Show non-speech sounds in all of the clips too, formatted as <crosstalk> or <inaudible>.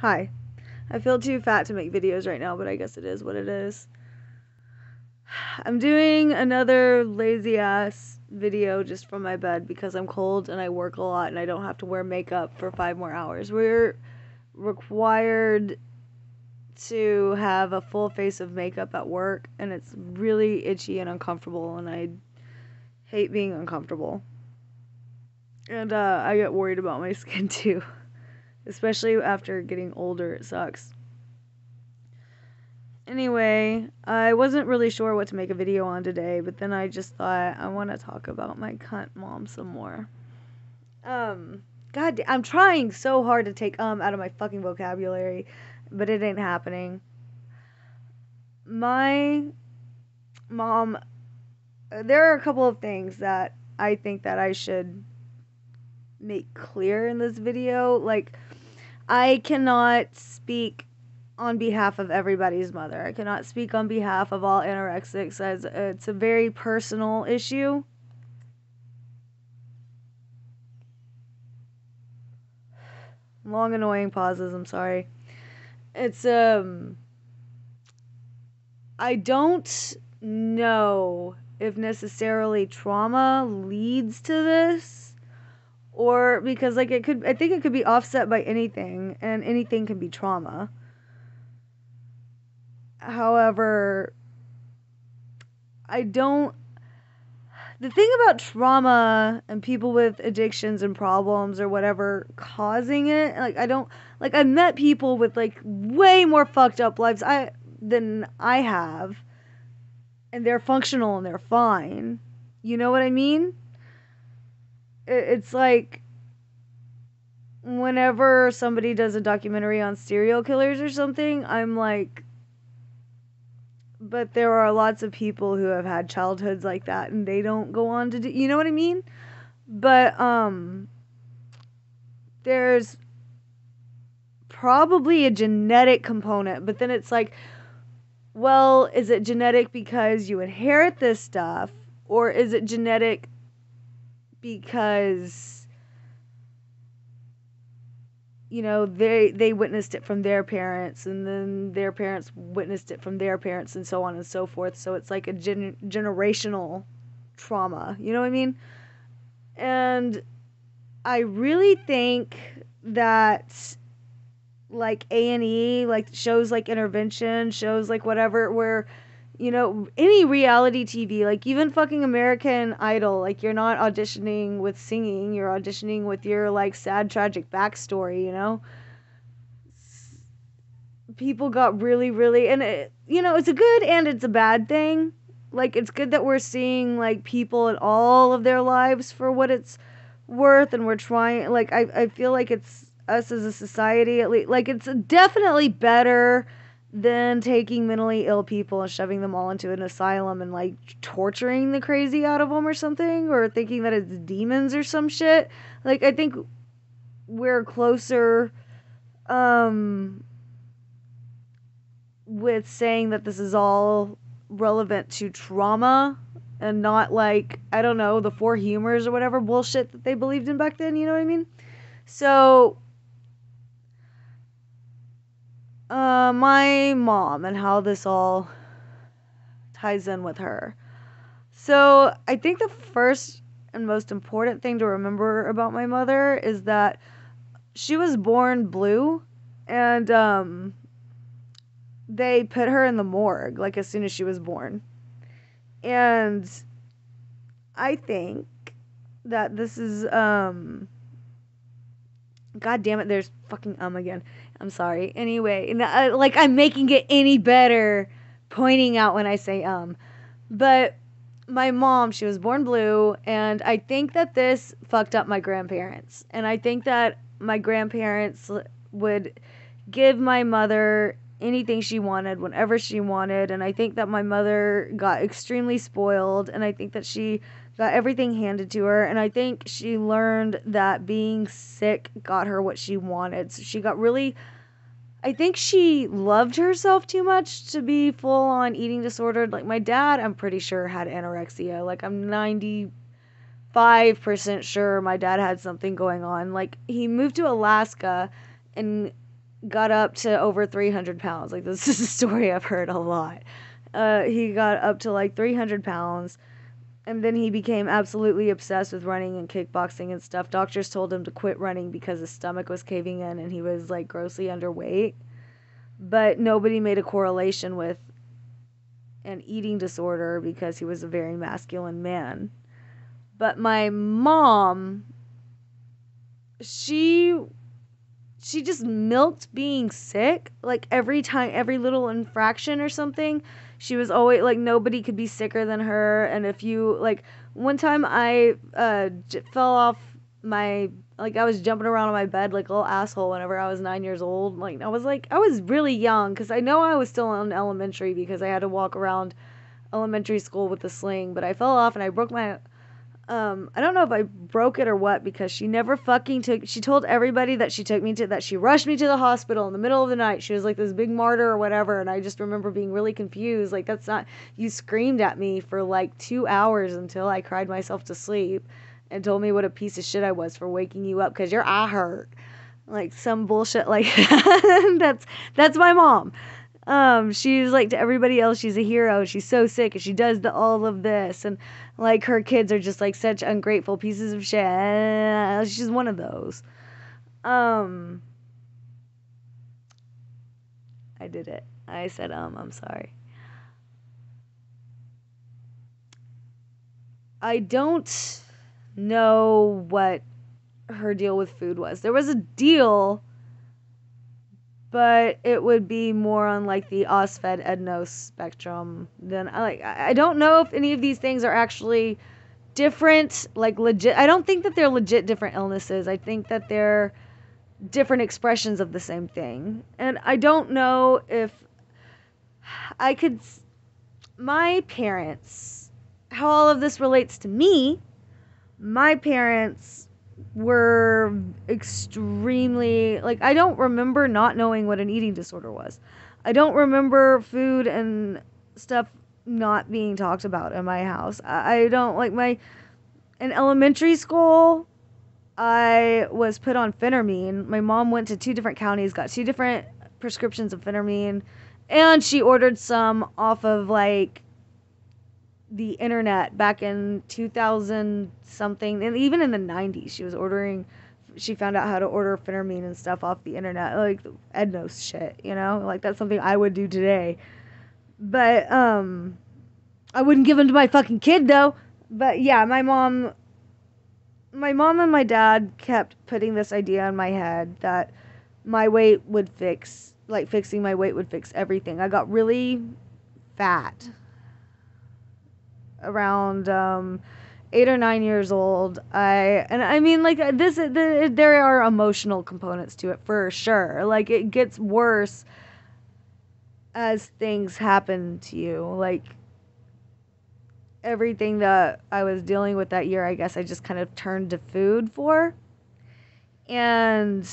Hi. I feel too fat to make videos right now, but I guess it is what it is. <sighs> I'm doing another lazy ass video just from my bed because I'm cold and I work a lot and I don't have to wear makeup for five more hours. We're required to have a full face of makeup at work and it's really itchy and uncomfortable and I hate being uncomfortable. And uh, I get worried about my <laughs> skin too. Especially after getting older, it sucks. Anyway, I wasn't really sure what to make a video on today, but then I just thought I want to talk about my cunt mom some more. Um, God, I'm trying so hard to take um out of my fucking vocabulary, but it ain't happening. My mom, there are a couple of things that I think that I should make clear in this video. Like, I cannot speak on behalf of everybody's mother. I cannot speak on behalf of all anorexics as it's a very personal issue. Long annoying pauses, I'm sorry. It's um I don't know if necessarily trauma leads to this or because like it could I think it could be offset by anything and anything can be trauma. However, I don't the thing about trauma and people with addictions and problems or whatever causing it, like I don't like I've met people with like way more fucked up lives I than I have and they're functional and they're fine. You know what I mean? It's like whenever somebody does a documentary on serial killers or something, I'm like but there are lots of people who have had childhoods like that and they don't go on to do you know what I mean? But um there's probably a genetic component, but then it's like well, is it genetic because you inherit this stuff or is it genetic because you know they they witnessed it from their parents and then their parents witnessed it from their parents and so on and so forth. So it's like a gen- generational trauma you know what i mean? And i really think that like a&e like shows like intervention shows like whatever where you know, any reality TV, like even fucking American Idol, like you're not auditioning with singing, you're auditioning with your like sad, tragic backstory, you know? People got really, really, and it, you know, it's a good and it's a bad thing. Like, it's good that we're seeing like people in all of their lives for what it's worth, and we're trying, like, I, I feel like it's us as a society, at least, like, it's definitely better than taking mentally ill people and shoving them all into an asylum and like torturing the crazy out of them or something or thinking that it's demons or some shit. Like i think we're closer um with saying that this is all relevant to trauma and not like i don't know the four humors or whatever bullshit that they believed in back then you know what i mean? So uh, my mom and how this all ties in with her. So, I think the first and most important thing to remember about my mother is that she was born blue and um they put her in the morgue like as soon as she was born. And I think that this is um God damn it, there's fucking um again. I'm sorry. Anyway, uh, like I'm making it any better pointing out when I say um. But my mom, she was born blue, and I think that this fucked up my grandparents. And I think that my grandparents would give my mother anything she wanted whenever she wanted and I think that my mother got extremely spoiled and I think that she got everything handed to her and I think she learned that being sick got her what she wanted. So she got really I think she loved herself too much to be full on eating disordered. Like my dad, I'm pretty sure had anorexia. Like I'm 95% sure my dad had something going on. Like he moved to Alaska and got up to over 300 pounds. Like, <laughs> this is a story I've heard a lot. Uh, he got up to like 300 pounds and then he became absolutely obsessed with running and kickboxing and stuff. Doctors told him to quit running because his stomach was caving in and he was like grossly underweight. But nobody made a correlation with an eating disorder because he was a very masculine man. But my mom she she just milked being sick like every time every little infraction or something she was always like nobody could be sicker than her and if you like one time i uh j- fell off my like i was jumping around on my bed like a little asshole whenever i was nine years old like i was like i was really young because i know i was still in elementary because i had to walk around elementary school with a sling but i fell off and i broke my um i don't know if i broke it or what because she never fucking took she told everybody that she took me to that she rushed me to the hospital in the middle of the night. She was like this big martyr or whatever and i just remember being really confused. Like that's not you screamed at me for like two hours until i cried myself to sleep and told me what a piece of shit i was for waking you up because your eye hurt. Like some bullshit like <laughs> that's that's my mom um she's like to everybody else she's a hero. She's so sick and she does the all of this and like her kids are just like such ungrateful pieces of shit. She's one of those. Um i did it. I said um i'm sorry. I don't know what her deal with food was. There was a deal but it would be more on like the OSFED EDNOS spectrum than I like I don't know if any of these things are actually different like legit I don't think that they're legit different illnesses. I think that they're different expressions of the same thing. And I don't know if I could my parents how all of this relates to me. My parents were extremely like I don't remember not knowing what an eating disorder was. I don't remember food and stuff not being talked about in my house. I, don't like my in elementary school I was put on phentermine. My mom went to two different counties, got two different prescriptions of phentermine, and she ordered some off of like the internet back in 2000 something and even in the 90s she was ordering she found out how to order phentermine and stuff off the internet like ednos shit you know? Like that's something i would do today. But um i wouldn't give them to my fucking kid though. But yeah my mom my mom and my dad kept putting this idea in my head that my weight would fix like fixing my weight would fix everything. I got really fat around um, eight or nine years old. I and I mean like uh, this. The, there are emotional components to it for sure. Like it gets worse as things happen to you. Like everything that I was dealing with that year, I guess I just kind of turned to food for. And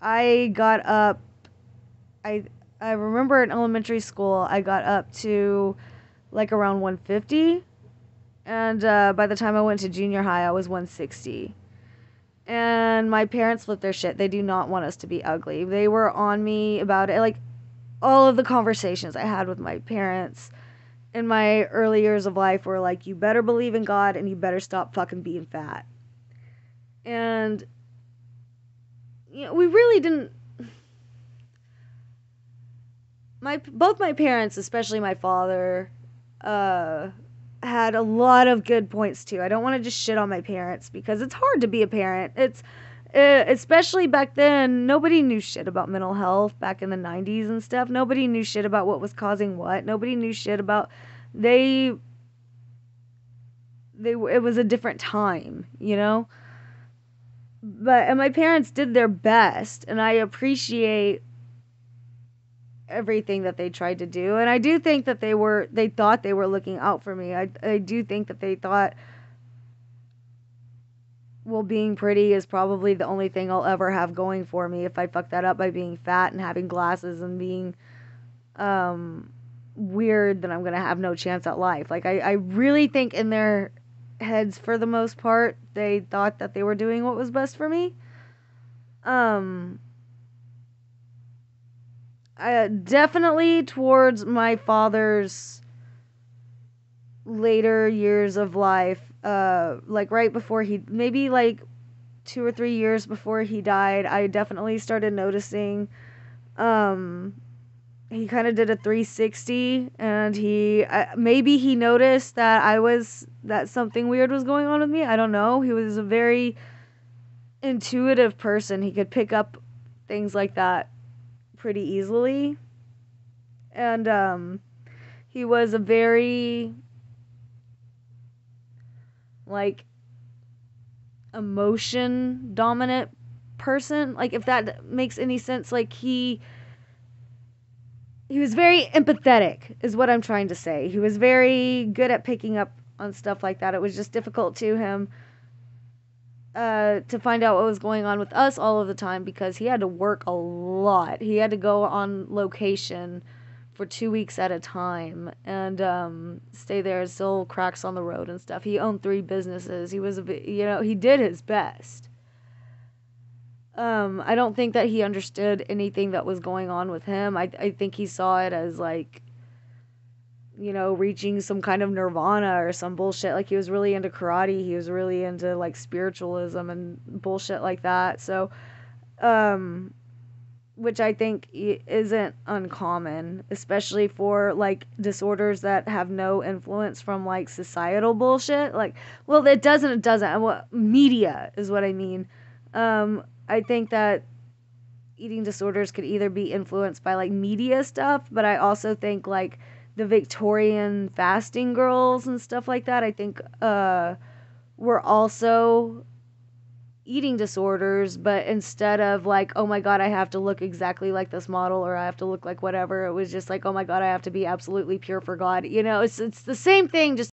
I got up I I remember in elementary school I got up to like around 150. And uh, by the time I went to junior high, I was 160. And my parents flipped their shit. They do not want us to be ugly. They were on me about it. Like, all of the conversations I had with my parents in my early years of life were like, you better believe in God and you better stop fucking being fat. And, you know, we really didn't. <sighs> My both my parents, especially my father, uh, had a lot of good points too. I don't want to just shit on my parents because it's hard to be a parent. It's uh, especially back then, nobody knew shit about mental health back in the 90s and stuff. Nobody knew shit about what was causing what. Nobody knew shit about they they it was a different time, you know? But and my parents did their best and I appreciate everything that they tried to do. And i do think that they were they thought they were looking out for me. I, I do think that they thought well being pretty is probably the only thing i'll ever have going for me if i fuck that up by being fat and having glasses and being um weird then i'm gonna have no chance at life. Like i, I really think in their heads for the most part they thought that they were doing what was best for me. Um uh, definitely towards my father's later years of life, uh, like right before he, maybe like two or three years before he died, I definitely started noticing. Um, he kind of did a 360, and he uh, maybe he noticed that I was that something weird was going on with me. I don't know. He was a very intuitive person. He could pick up things like that pretty easily. And um, he was a very like emotion dominant person. Like if that makes any sense, like he he was very empathetic is what I'm trying to say. He was very good at picking up on stuff like that. It was just difficult to him uh, to find out what was going on with us all of the time because he had to work a lot. He had to go on location for two weeks at a time and um, stay there, and still cracks on the road and stuff. He owned three businesses. He was a you know, he did his best. Um, I don't think that he understood anything that was going on with him. I, I think he saw it as like you know, reaching some kind of nirvana or some bullshit. Like he was really into karate, he was really into like spiritualism and bullshit like that. So, um, which I think isn't uncommon, especially for like disorders that have no influence from like societal bullshit. Like, well, it doesn't, it doesn't. What media is what I mean. Um, I think that eating disorders could either be influenced by like media stuff, but I also think like the Victorian fasting girls and stuff like that, I think uh, were also eating disorders, but instead of like, oh my god, I have to look exactly like this model or I have to look like whatever, it was just like, oh my god, I have to be absolutely pure for God. You know, it's it's the same thing, just